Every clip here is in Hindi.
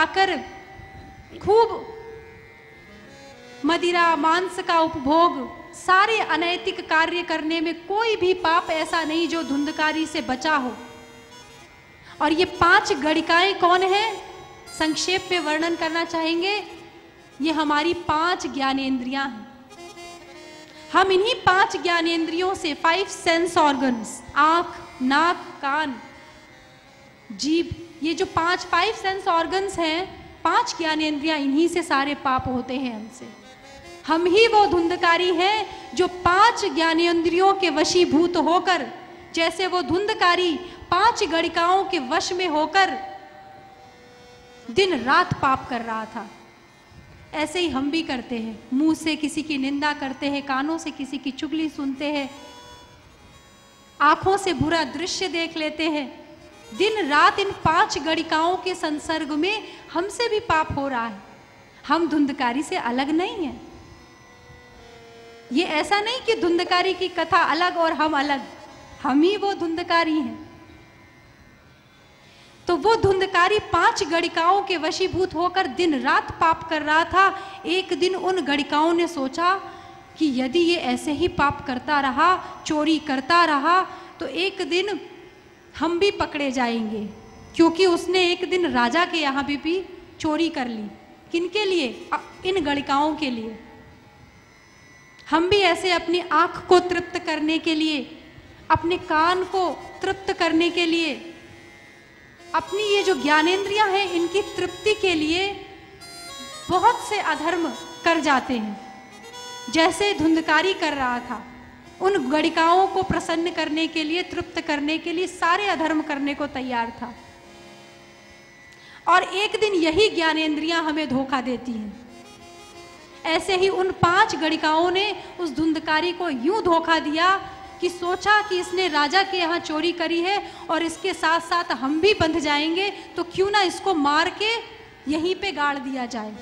लाकर खूब मदिरा, मांस का उपभोग, सारे अनैतिक कार्य करने में कोई भी पाप ऐसा नहीं जो धुंधकारी से बचा हो। और ये पाँच गणिकाएँ कौन है? संक्षेप में वर्णन करना चाहेंगे? ये हमारी पाँच ज्ञानेंद्रियाँ हैं। हम इन्हीं पाँच ज्ञानेंद्रियों से फाइव सेंस ऑर्गन्स आँख, नाक, कान, जीभ ये जो पाँच फाइव सेंस ऑर्गन्स हैं, पाँच ज्ञानेंद्रियाँ इन्हीं से सारे पाप होते हैं हमसे। हम ही वो धुंधकारी हैं जो पाँच ज्ञानेंद्रियों के वशीभूत होकर, जैसे वो धुंधकारी पाँच गणिकाओं के वश में होकर दिन रात पाप कर रहा था। ऐसे ही हम भी करते हैं। मुँह से किसी की निंदा करते हैं, कानों से किसी की चुगली सुनते हैं, आँखों से बुरा दृश्य देख लेते हैं। दिन रात इन पाँच गणिकाओं के संसर्ग में हमसे भी पाप हो रहा है। हम धुंधकारी से अलग नहीं हैं। ये ऐसा नहीं कि धुंधकारी की कथा अलग और हम अलग। हम ही वो धुंधकारी हैं। तो वो धुंधकारी पाँच गणिकाओं के वशीभूत होकर दिन रात पाप कर रहा था। एक दिन उन गणिकाओं ने सोचा कि यदि ये ऐसे ही पाप करता रहा, चोरी करता रहा तो एक दिन हम भी पकड़े जाएँगे क्योंकि उसने एक दिन राजा के यहाँ भी, भी चोरी कर ली। किनके लिए? इन गणिकाओं के लिए। हम भी ऐसे अपनी आँख को तृप्त करने के लिए अपने कान को तृप्त करने के लिए अपनी ये जो ज्ञानेंद्रियाँ हैं इनकी तृप्ति के लिए बहुत से अधर्म कर जाते हैं। जैसे धुंधकारी कर रहा था। उन गणिकाओं को प्रसन्न करने के लिए, तृप्त करने के लिए, सारे अधर्म करने को तैयार था। और एक दिन यही ज्ञानेंद्रियाँ हमें धोखा देती हैं। ऐसे ही उन पाँच गणिकाओं ने उस धुंधकारी को यूँ धोखा दिया कि सोचा कि इसने राजा के यहाँ चोरी करी है और इसके साथ साथ हम भी बंध जाएँगे तो क्यों ना इसको मार के यहीं पे गाड़ दिया जाए।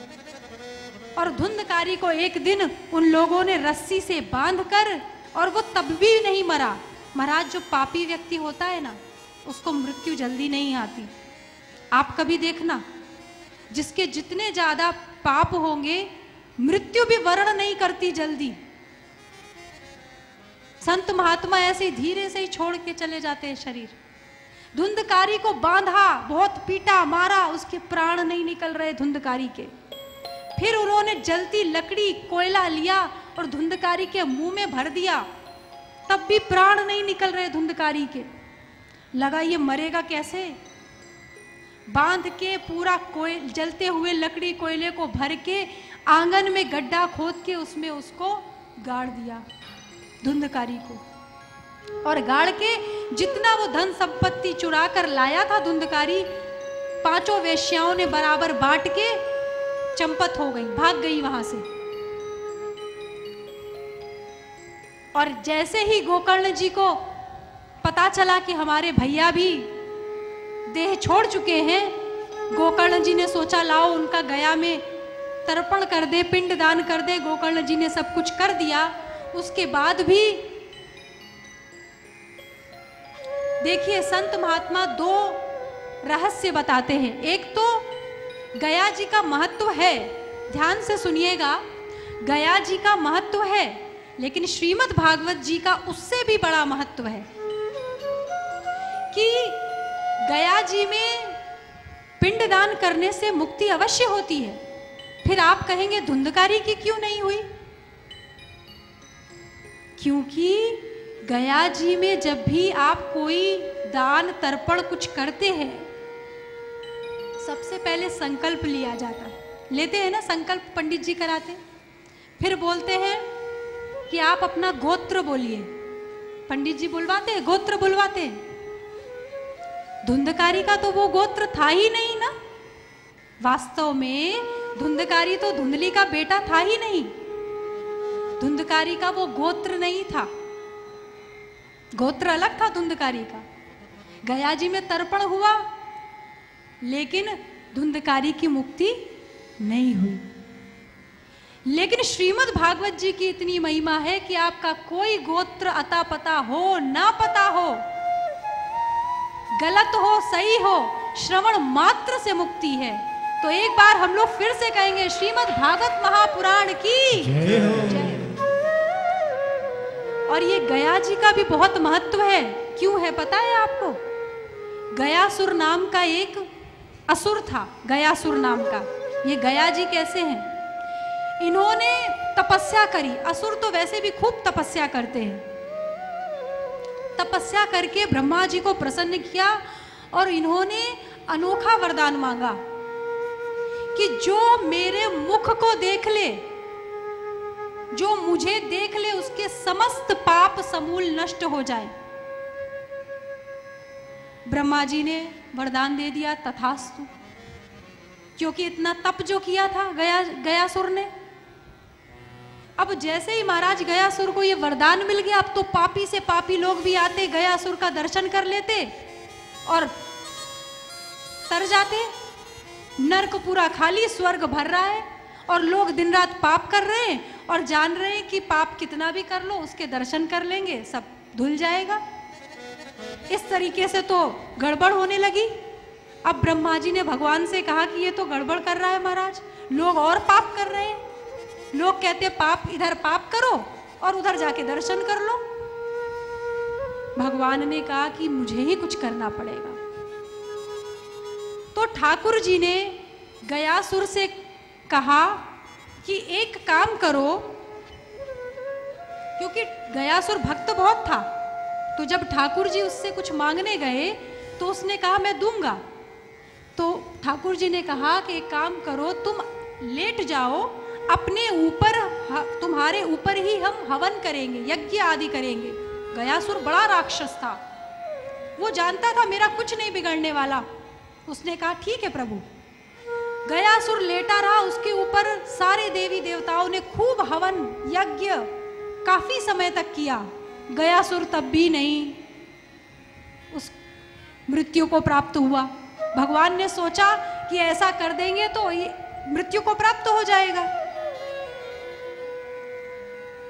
और धुंधकारी को एक दिन उन लोगों ने रस्सी से बाँध कर और वो तब भी नहीं मरा। महाराज, जो पापी व्यक्ति होता है ना, उसको मृत्यु जल्दी नहीं आती। आप कभी देखना, जिसके जितने ज़्यादा पाप होंगे, मृत्यु भी वर्ण नहीं करती जल्दी। संत महात्मा ऐसे धीरे से ही छोड़ के चले जाते हैं शरीर। धुंधकारी को बांधा, बहुत पीटा, मारा, उसके प्राण नहीं निकल रहे धुंधकारी के। फिर उन्होंने जलती लकड़ी, कोयला लिया और धुंधकारी के मुँह में भर दिया, तब भी प्राण नहीं निकल रहे धुंधकारी के। लगा ये मरेगा कैसे? बाँध के पूरा कोय, जलते हुए लकड़ी कोयले को भर के आँगन में गड्ढा खोद के उसमें उसको गाड़ दिया धुंधकारी को। और गाड़ के जितना वो धन संपत्ति चुरा कर लाया था धुंधकारी, पाँचों वेश्याओं ने बराबर बांट के चंपत हो गई, भाग गई वहाँ से। और जैसे ही गोकर्ण जी को पता चला कि हमारे भैया भी देह छोड़ चुके हैं, गोकर्ण जी ने सोचा, लाओ उनका गया में तर्पण कर दे, पिंड दान कर दे। गोकर्ण जी ने सब कुछ कर दिया। उसके बाद भी देखिए, संत महात्मा दो रहस्य बताते हैं। एक तो गया जी का महत्व है। ध्यान से सुनिएगा, गया जी का महत्व है। लेकिन श्रीमद् भागवत जी का उससे भी बड़ा महत्व है कि गया जी में पिंडदान करने से मुक्ति अवश्य होती है। फिर आप कहेंगे, धुंधकारी की क्यों नहीं हुई? क्योंकि गया जी में जब भी आप कोई दान, तर्पण कुछ करते हैं, सबसे पहले संकल्प लिया जाता है। लेते हैं ना, संकल्प पंडित जी कराते फिर बोलते हैं कि आप अपना गोत्र बोलिए। पंडित जी बुलवाते, गोत्र बुलवाते। धुंधकारी का तो वो गोत्र था ही नहीं ना। वास्तव में धुंधकारी तो धुंधली का बेटा था ही नहीं। धुंधकारी का वो गोत्र नहीं था। गोत्र अलग था धुंधकारी का। गया जी में तर्पण हुआ, लेकिन धुंधकारी की मुक्ति नहीं हुई। लेकिन श्रीमद् भागवत जी की इतनी महिमा है कि आपका कोई गोत्र अता पता हो ना पता हो। गलत हो सही हो श्रवण मात्र से मुक्ति है। तो एक बार हम लोग फिर से कहेंगे श्रीमद् भागवत महापुराण की जय हो। और ये गया जी का भी बहुत महत्व है। क्यों है पता है आपको? गयासुर नाम का एक असुर था गयासुर नाम का। ये गया जी कैसे हैं? इन्होंने तपस्या करी। असुर तो वैसे भी खूब तपस्या करते हैं। तपस्या करके ब्रह्मा जी को प्रसन्न किया और इन्होंने अनोखा वरदान मांगा कि जो मेरे मुख को देख ले, जो मुझे देख ले, उसके समस्त पाप समूल नष्ट हो जाए। ब्रह्मा जी ने वरदान दे दिया तथास्तु, क्योंकि इतना तप जो किया था गया गयासुर ने अब जैसे ही महाराज गयासुर को ये वरदान मिल गया, अब तो पापी से पापी लोग भी आते, गयासुर का दर्शन कर लेते और तर जाते। नर्क पूरा खाली, स्वर्ग भर रहा है और लोग दिन रात पाप कर रहे हैं और जान रहे हैं कि पाप कितना भी कर लो, उसके दर्शन कर लेंगे, सब धुल जाएगा। इस तरीके से तो गड़बड़ होने लगी। अब ब्रह्मा जी ने भगवान से कहा कि ये तो गड़बड़ कर रहा है महाराज, लोग और पाप कर रहे हैं। लोग कहते पाप, इधर पाप करो और उधर जाके दर्शन कर लो। भगवान ने कहा कि मुझे ही कुछ करना पड़ेगा। तो ठाकुर जी ने गयासुर से कहा कि एक काम करो, क्योंकि गयासुर भक्त बहुत था तो जब ठाकुर जी उससे कुछ मांगने गए तो उसने कहा, मैं दूँगा। तो ठाकुर जी ने कहा कि एक काम करो, तुम लेट जाओ अपने ऊपर तुम्हारे ऊपर ही हम हवन करेंगे, यज्ञ आदि करेंगे। गयासुर बड़ा राक्षस था। वो जानता था मेरा कुछ नहीं बिगड़ने वाला। उसने कहा, ठीक है प्रभु। गयासुर लेटा रहा, उसके ऊपर सारे देवी देवताओं ने खूब हवन, यज्ञ काफ़ी समय तक किया। गयासुर तब भी नहीं उस मृत्यु को प्राप्त हुआ। भगवान ने सोचा कि ऐसा कर देंगे तो मृत्यु को प्राप्त हो जाएगा।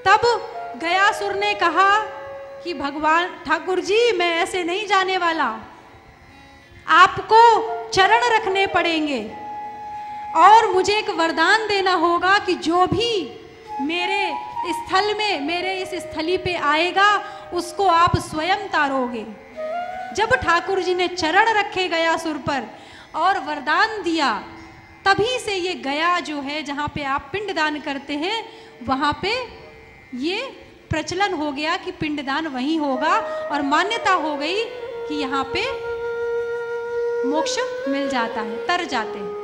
तब गयासुर ने कहा कि भगवान ठाकुर जी, मैं ऐसे नहीं जाने वाला। आपको चरण रखने पड़ेंगे और मुझे एक वरदान देना होगा कि जो भी मेरे स्थल में, मेरे इस स्थली पे आएगा, उसको आप स्वयं तारोगे। जब ठाकुर जी ने चरण रखे गया सुर पर और वरदान दिया, तभी से ये गया जो है, जहाँ पे आप पिंडदान करते हैं, वहाँ पे ये प्रचलन हो गया कि पिंडदान वहीं होगा और मान्यता हो गई कि यहाँ पे मोक्ष मिल जाता है, तर जाते हैं।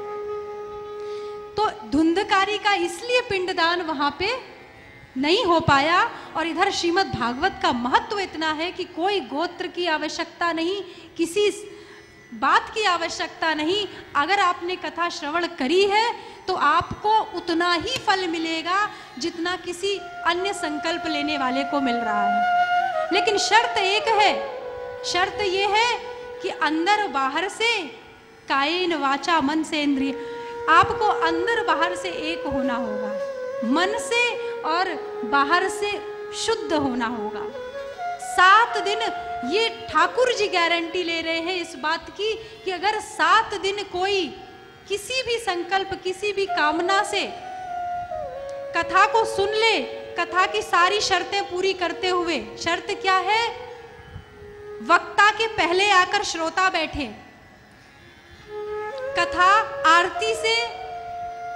तो धुंधकारी का इसलिए पिंडदान वहाँ पे नहीं हो पाया और इधर श्रीमद् भागवत का महत्व इतना है कि कोई गोत्र की आवश्यकता नहीं, किसी बात की आवश्यकता नहीं। अगर आपने कथा श्रवण करी है तो आपको उतना ही फल मिलेगा जितना किसी अन्य संकल्प लेने वाले को मिल रहा है। लेकिन शर्त एक है। शर्त ये है कि अंदर बाहर से कायन वाचा मन से इंद्रिय। आपको अंदर बाहर से एक होना होगा। मन से और बाहर से शुद्ध होना होगा। सात दिन ये ठाकुर जी गारंटी ले रहे हैं इस बात की कि अगर सात दिन कोई किसी भी संकल्प, किसी भी कामना से कथा को सुन ले, कथा की सारी शर्तें पूरी करते हुए, शर्त क्या है? वक्ता के पहले आकर श्रोता बैठे। कथा आरती से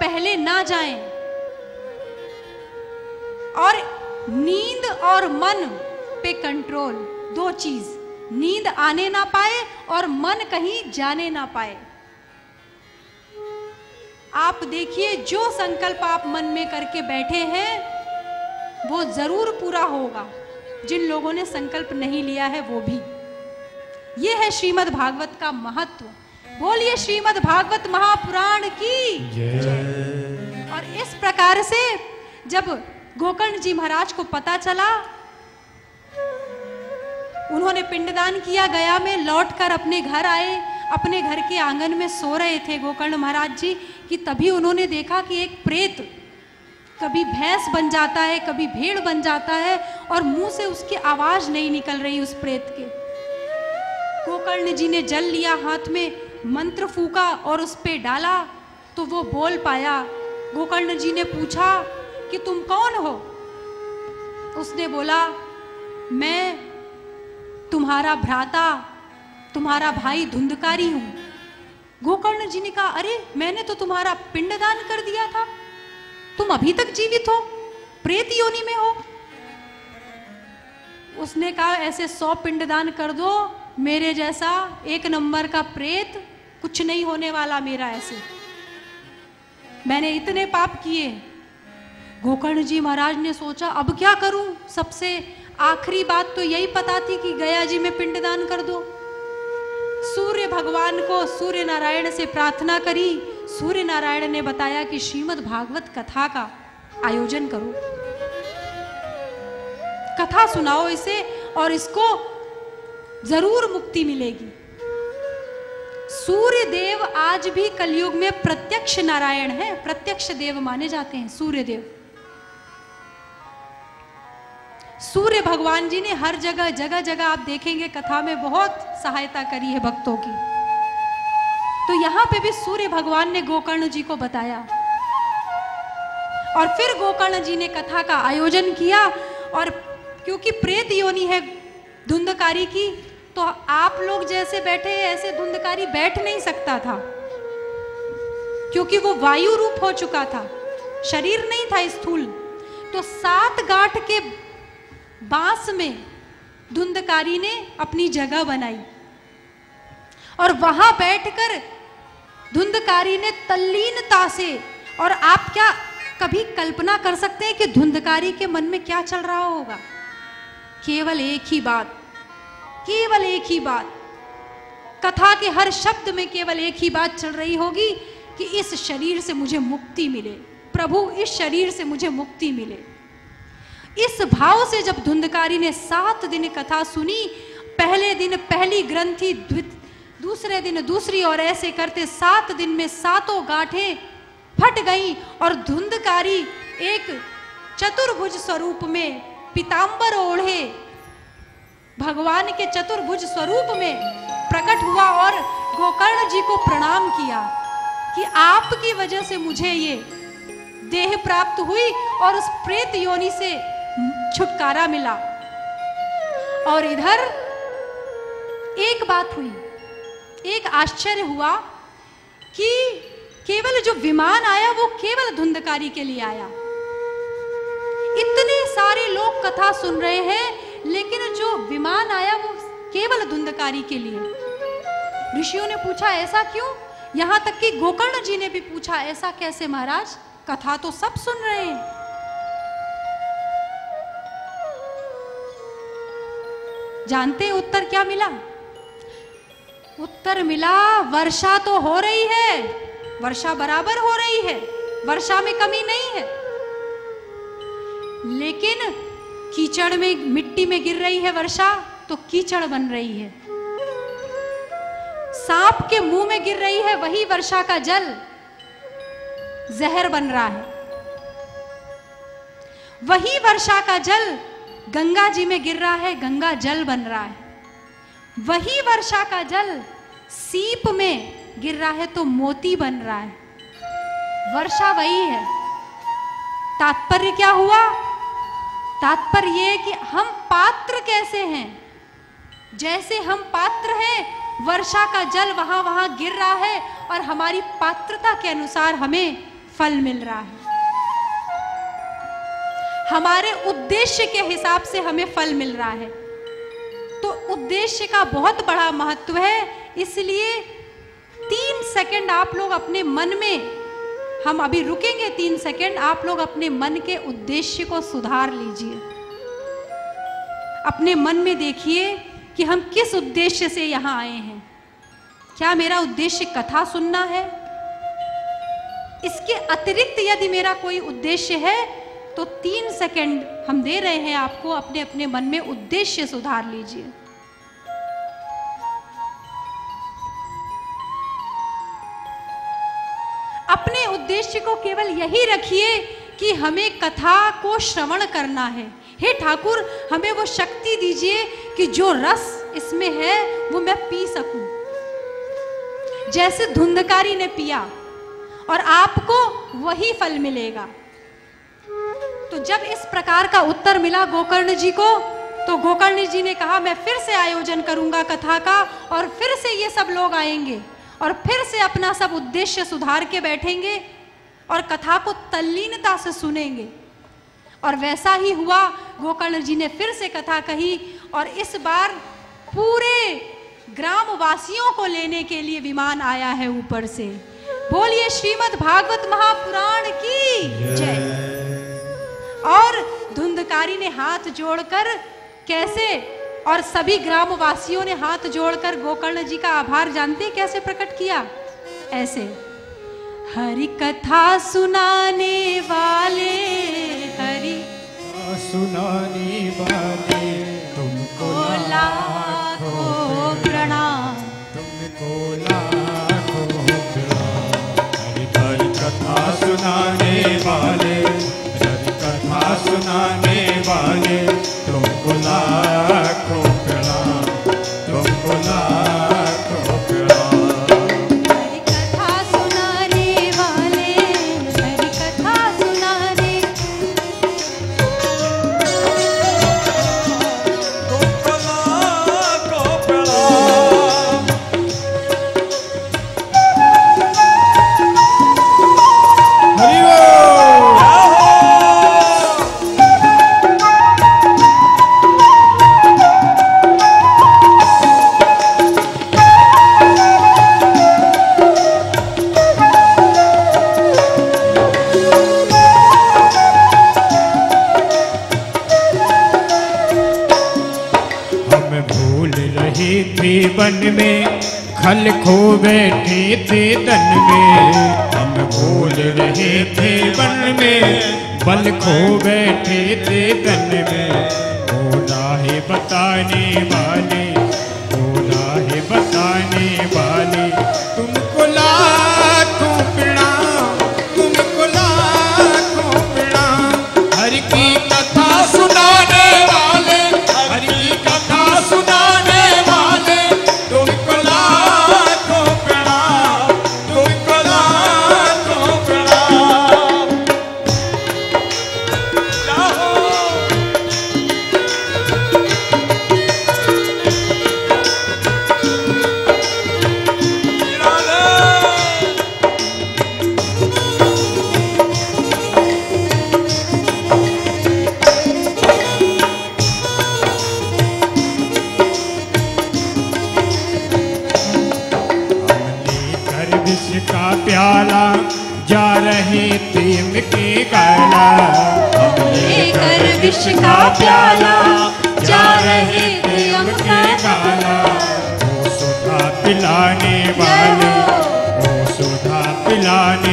पहले ना जाएँ। और नींद और मन पे कंट्रोल दो चीज़ नींद आने ना पाए और मन कहीं जाने ना पाए। आप देखिए जो संकल्प आप मन में करके बैठे हैं वो ज़रूर पूरा होगा। जिन लोगों ने संकल्प नहीं लिया है वो भी। ये है श्रीमद् भागवत का महत्व। बोलिए श्रीमद् भागवत महापुराण की जय। और इस प्रकार से जब गोकर्ण जी महाराज को पता चला उन्होंने पिंडदान किया, गया में लौटकर अपने घर आए, अपने घर के आँगन में सो रहे थे गोकर्ण महाराज जी, कि तभी उन्होंने देखा कि एक प्रेत कभी भैंस बन जाता है, कभी भेड़ बन जाता है, और मुँह से उसकी आवाज़ नहीं निकल रही उस प्रेत के। गोकर्ण जी ने जल लिया, हाथ में मंत्र फूका और उस पे डाला तो वो बोल पाया। गोकर्ण जी ने पूछा कि तुम कौन हो? उसने बोला, मैं तुम्हारा भ्राता, तुम्हारा भाई धुंधकारी हूँ। गोकर्ण जी ने कहा, अरे, मैंने तो तुम्हारा पिंडदान कर दिया था। तुम अभी तक जीवित हो, प्रेत योनि में हो। उसने कहा, ऐसे सौ पिंडदान कर दो, मेरे जैसा एक नंबर का प्रेत कुछ नहीं होने वाला मेरा ऐसे। मैंने इतने पाप किए। गोकर्ण जी महाराज ने सोचा, अब क्या करूँ सबसे आखिरी बात तो यही पता थी कि गया जी में पिंडदान कर दो। सूर्य भगवान को सूर्य नारायण से प्रार्थना करी। सूर्य नारायण ने बताया कि श्रीमद् भागवत कथा का आयोजन करो। कथा सुनाओ इसे और इसको ज़रूर मुक्ति मिलेगी। सूर्य देव आज भी कलयुग में प्रत्यक्ष नारायण है। प्रत्यक्ष देव माने जाते हैं सूर्य देव सूर्य भगवान जी ने हर जगह जगह जगह आप देखेंगे, कथा में बहुत सहायता करी है भक्तों की। तो यहाँ पे भी सूर्य भगवान ने गोकर्ण जी को बताया। और फिर गोकर्ण जी ने कथा का आयोजन किया, और क्योंकि प्रेत योनि है धुंधकारी की तो आप लोग जैसे बैठे ऐसे धुंधकारी बैठ नहीं सकता था। क्योंकि वो वायु रूप हो चुका था, शरीर नहीं था स्थूल। तो सात गांठ के बाँस में धुंधकारी ने अपनी जगह बनाई। और वहाँ बैठकर धुंधकारी ने तल्लीनता से, और आप क्या कभी कल्पना कर सकते हैं कि धुंधकारी के मन में क्या चल रहा होगा? केवल एक ही बात, केवल एक ही बात। कथा के हर शब्द में केवल एक ही बात चल रही होगी कि इस शरीर से मुझे मुक्ति मिले। प्रभु, इस शरीर से मुझे मुक्ति मिले। इस भाव से जब धुंधकारी ने सात दिन कथा सुनी, पहले दिन पहली ग्रंथि दूसरे दिन दूसरी और ऐसे करते सात दिन में सातों गांठें फट गई और धुंधकारी एक चतुर्भुज स्वरूप में पितांबर ओढ़े। भगवान के चतुर्भुज स्वरूप में प्रकट हुआ और गोकर्ण जी को प्रणाम किया कि आपकी वजह से मुझे ये देह प्राप्त हुई और उस प्रेत योनि से छुटकारा मिला। और इधर एक बात हुई। एक आश्चर्य हुआ कि केवल जो विमान आया, वो केवल धुंधकारी के लिए आया। इतने सारे लोग कथा सुन रहे हैं, लेकिन जो विमान आया, वो केवल धुंधकारी के लिए। ऋषियों ने पूछा, ऐसा क्यों? यहाँ तक कि गोकर्ण जी ने भी पूछा, ऐसा कैसे महाराज? कथा तो सब सुन रहे हैं। जानते उत्तर क्या मिला? उत्तर मिला, वर्षा तो हो रही है। वर्षा बराबर हो रही है। वर्षा में कमी नहीं है। लेकिन कीचड़ में, मिट्टी में गिर रही है वर्षा तो कीचड़ बन रही है। सांप के मुँह में गिर रही है, वही वर्षा का जल। जहर बन रहा है। वही वर्षा का जल गंगा जी में गिर रहा है, गंगा जल बन रहा है। वही वर्षा का जल सीप में गिर रहा है तो मोती बन रहा है। वर्षा वही है। तात्पर्य क्या हुआ? तात्पर्य ये कि हम पात्र कैसे हैं? जैसे हम पात्र हैं, वर्षा का जल वहाँ वहाँ गिर रहा है और हमारी पात्रता के अनुसार हमें फल मिल रहा है। हमारे उद्देश्य के हिसाब से हमें फल मिल रहा है। तो उद्देश्य का बहुत बड़ा महत्व है, इसलिए तीन सेकंड आप लोग अपने मन में, हम अभी रुकेंगे तीन सेकंड आप लोग अपने मन के उद्देश्य को सुधार लीजिए। अपने मन में देखिए कि हम किस उद्देश्य से यहाँ आए हैं। क्या मेरा उद्देश्य कथा सुनना है? इसके अतिरिक्त यदि मेरा कोई उद्देश्य है तो तीन सेकंड हम दे रहे हैं आपको अपने अपने मन में उद्देश्य सुधार लीजिए। अपने उद्देश्य को केवल यही रखिए कि हमें कथा को श्रवण करना है। हे ठाकुर, हमें वो शक्ति दीजिए कि जो रस इसमें है, वो मैं पी सकूँ। जैसे धुंधकारी ने पिया, और आपको वही फल मिलेगा। तो जब इस प्रकार का उत्तर मिला गोकर्ण जी को तो गोकर्ण जी ने कहा, मैं फिर से आयोजन करूँगा कथा का और फिर से ये सब लोग आएँगे और फिर से अपना सब उद्देश्य सुधार के बैठेंगे और कथा को तल्लीनता से सुनेंगे। और वैसा ही हुआ, गोकर्ण जी ने फिर से कथा कही और इस बार पूरे ग्रामवासियों को लेने के लिए विमान आया है ऊपर से। बोलिए श्रीमद् भागवत महापुराण की जय। और धुंधकारी ने हाथ जोड़कर कैसे और सभी ग्रामवासियों ने हाथ जोड़कर गोकर्ण जी का आभार जानते कैसे प्रकट किया? ऐसे हरि कथा सुनाने वाले हरि सुनाने वाले तुमको लाखों प्रणाम। तुमको लाखों प्रणाम। हरि कथा सुनाने सुनाने वाले तुमको लाखों थे तन में। हम भूल रहे थे वन में। बल खो बैठे थे तन में। बोला है बताने वाले प्याला जा रहे थे के गाला ओ सुधा पिलाने वाले ओ सुधा पिलाने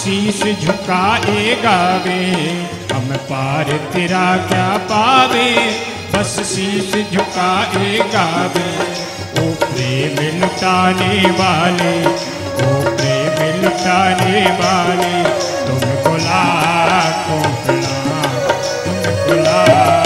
शीश झुकाए गावे हम पार तेरा क्या पावे? बस शीश झुकाए गावे ओ प्रेम लुटाने वाले ओ प्रेम लुटाने वाले। तुमको लाखों प्रणाम, तुमको लाखों हर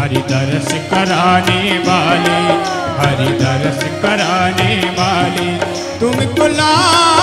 हरि दर्श कराने वाले हरि दर्श कराने वाले तुम लाखों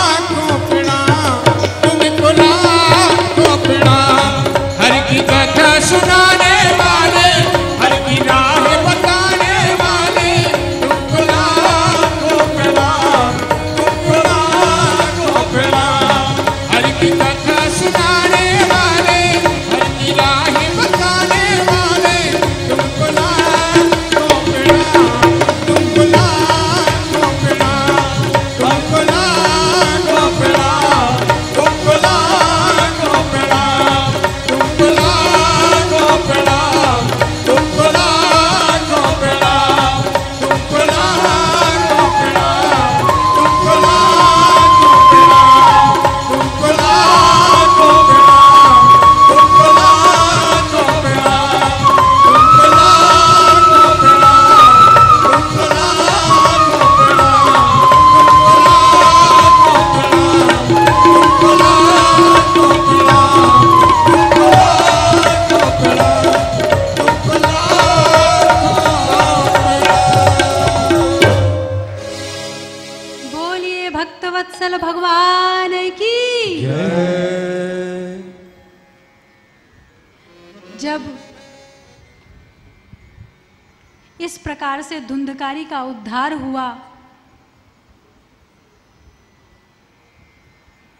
धुंधकारी का उद्धार हुआ।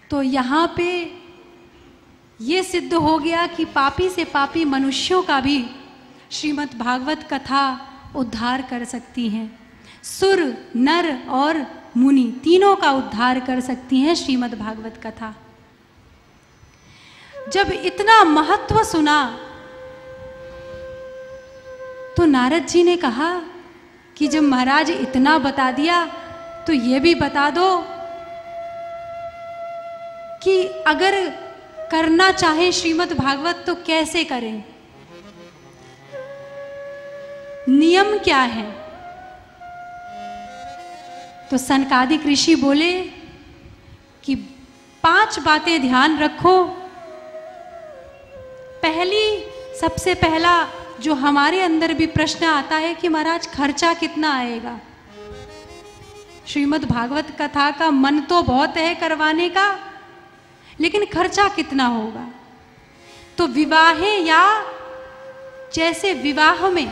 तो यहाँ पे ये सिद्ध हो गया कि पापी से पापी मनुष्यों का भी श्रीमद् भागवत कथा उद्धार कर सकती हैं। सुर, नर और मुनि तीनों का उद्धार कर सकती हैं श्रीमद् भागवत कथा। जब इतना महत्व सुना तो नारद जी ने कहा कि जब महाराज इतना बता दिया तो ये भी बता दो कि अगर करना चाहे श्रीमद् भागवत तो कैसे करें? नियम क्या है? तो सनकादिक ऋषि बोले कि पाँच बातें ध्यान रखो। पहली, सबसे पहला जो हमारे अंदर भी प्रश्न आता है कि महाराज, खर्चा कितना आएगा? श्रीमद् भागवत कथा का मन तो बहुत है करवाने का, लेकिन खर्चा कितना होगा? तो विवाह या जैसे विवाह में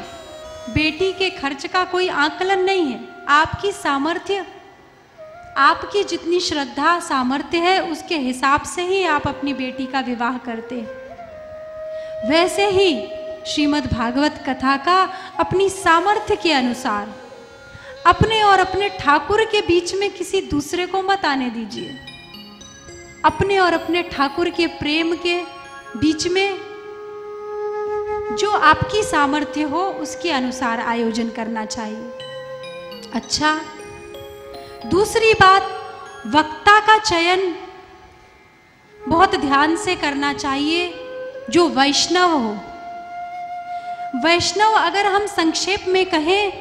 बेटी के खर्च का कोई आकलन नहीं है, आपकी सामर्थ्य, आपकी जितनी श्रद्धा, सामर्थ्य है, उसके हिसाब से ही आप अपनी बेटी का विवाह करते हैं। वैसे ही श्रीमद् भागवत कथा का अपनी सामर्थ्य के अनुसार। अपने और अपने ठाकुर के बीच में किसी दूसरे को मत आने दीजिए। अपने और अपने ठाकुर के प्रेम के बीच में जो आपकी सामर्थ्य हो, उसके अनुसार आयोजन करना चाहिए। अच्छा दूसरी बात, वक्ता का चयन बहुत ध्यान से करना चाहिए, जो वैष्णव हो। वैष्णव अगर हम संक्षेप में कहें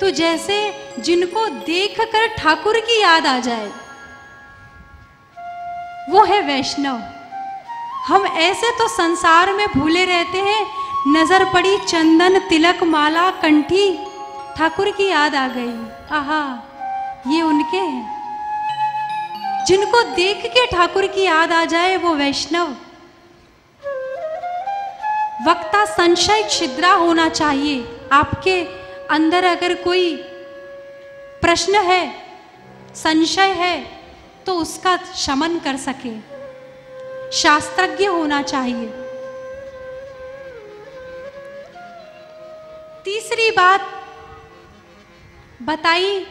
तो जैसे जिनको देखकर ठाकुर की याद आ जाए, वो है वैष्णव। हम ऐसे तो संसार में भूले रहते हैं, नज़र पड़ी चंदन, तिलक, माला, कंठी, ठाकुर की याद आ गई। आहा, ये उनके हैं। जिनको देख के ठाकुर की याद आ जाए, वो वैष्णव। वक्ता संशय छिद्रा होना चाहिए। आपके अंदर अगर कोई प्रश्न है, संशय है तो उसका शमन कर सके। शास्त्रज्ञ होना चाहिए। तीसरी बात, बताई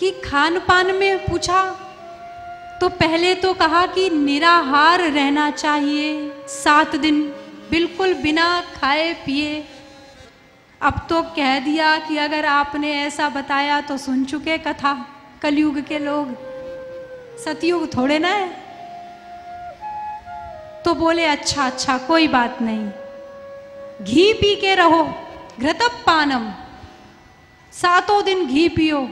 कि खान पान में पूछा तो पहले तो कहा कि निराहार रहना चाहिए सात दिन। बिल्कुल बिना खाए पिए। अब तो कह दिया कि अगर आपने ऐसा बताया तो सुन चुके कथा, कलयुग के लोग। सतयुग थोड़े ना है। तो बोले अच्छा अच्छा कोई बात नहीं। घी पी के रहो, घृतप पानम। सातों दिन घी पियो।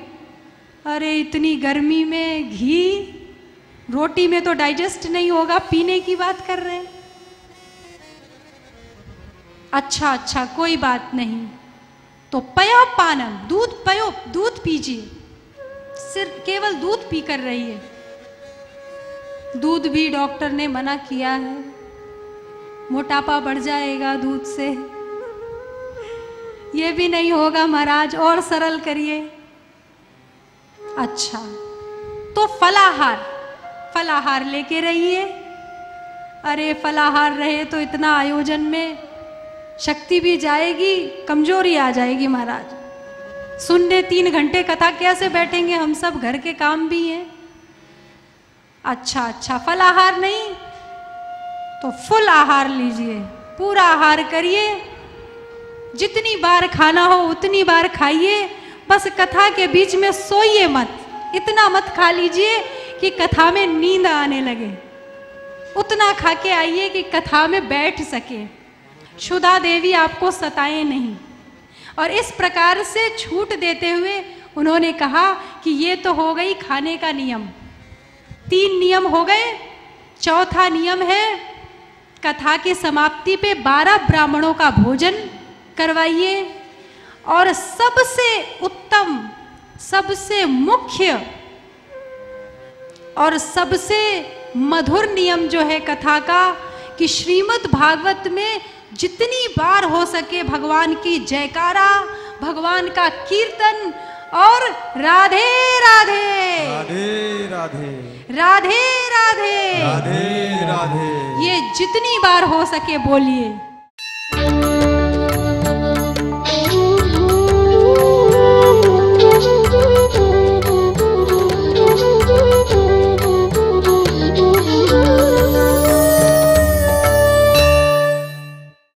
अरे, इतनी गर्मी में घी? रोटी में तो डाइजेस्ट नहीं होगा, पीने की बात कर रहे हैं। अच्छा अच्छा कोई बात नहीं। तो पयो पानम, दूध पयो, दूध पीजिए। सिर्फ़ केवल दूध पी कर रही है दूध भी डॉक्टर ने मना किया है। मोटापा बढ़ जाएगा दूध से। ये भी नहीं होगा महाराज, और सरल करिए। अच्छा तो फलाहार फलाहार लेके रहिए। अरे, फलाहार रहे तो इतना आयोजन में शक्ति भी जाएगी, कमज़ोरी आ जाएगी महाराज। सुनने तीन घंटे कथा कैसे बैठेंगे? हम सब घर के काम भी हैं। अच्छा अच्छा फल आहार नहीं तो फुल आहार लीजिए, पूरा आहार करिए। जितनी बार खाना हो, उतनी बार खाइए। बस कथा के बीच में सोइए मत। इतना मत खा लीजिए कि कथा में नींद आने लगे। उतना खा के आइए कि कथा में बैठ सके। शुदा देवी आपको सताए नहीं। और इस प्रकार से छूट देते हुए उन्होंने कहा कि ये तो हो गई खाने का नियम। तीन नियम हो गए। चौथा नियम है, कथा की समाप्ति पे बारह ब्राह्मणों का भोजन करवाइए। और सबसे उत्तम, सबसे मुख्य और सबसे मधुर नियम जो है कथा का कि श्रीमद् भागवत में जितनी बार हो सके भगवान की जयकारा भगवान का कीर्तन और राधे राधे। राधे राधे। राधे राधे। राधे राधे। ये जितनी बार हो सके बोलिए।